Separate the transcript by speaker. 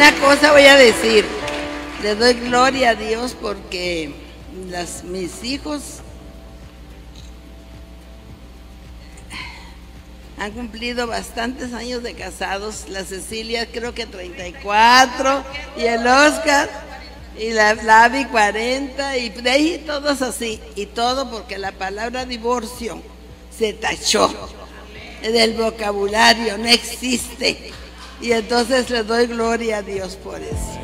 Speaker 1: una cosa voy a decir. Le doy gloria a Dios porque mis hijos han cumplido bastantes años de casados. La Cecilia creo que 34 y el Oscar y la Lavi 40 y de ahí todos así. Y todo porque la palabra divorcio se tachó del vocabulario, no existe. Y entonces le doy gloria a Dios por eso.